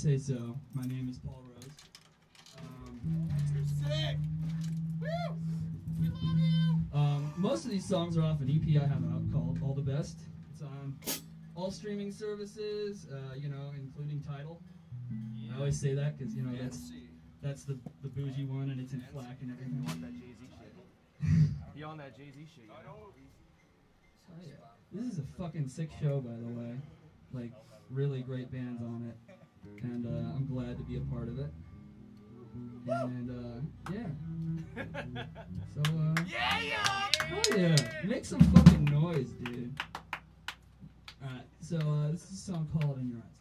say so, my name is Paul Rose. Um, You're sick. Woo! We love you. um, most of these songs are off an EP I have out called All the Best. It's on all streaming services, uh, you know, including Tidal. I always say that because you know that's that's the the bougie one and it's in black and You everything. want that Jay Z shit? You on that Jay Z shit? You know? Oh, yeah. This is a fucking sick show, by the way. Like, really great bands on it. And uh, I'm glad to be a part of it. And, uh, yeah. So, uh, Yeah, yeah. oh yeah. Make some fucking noise, dude. Alright, so, uh, this is a song called In Your Eyes.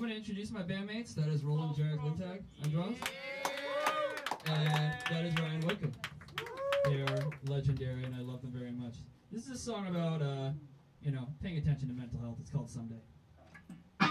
I'm going to introduce my bandmates. That is Roland oh, Jeric Lintag on drums. And that is Ryan Wickham. They are legendary and I love them very much. This is a song about, uh, you know, paying attention to mental health. It's called Someday.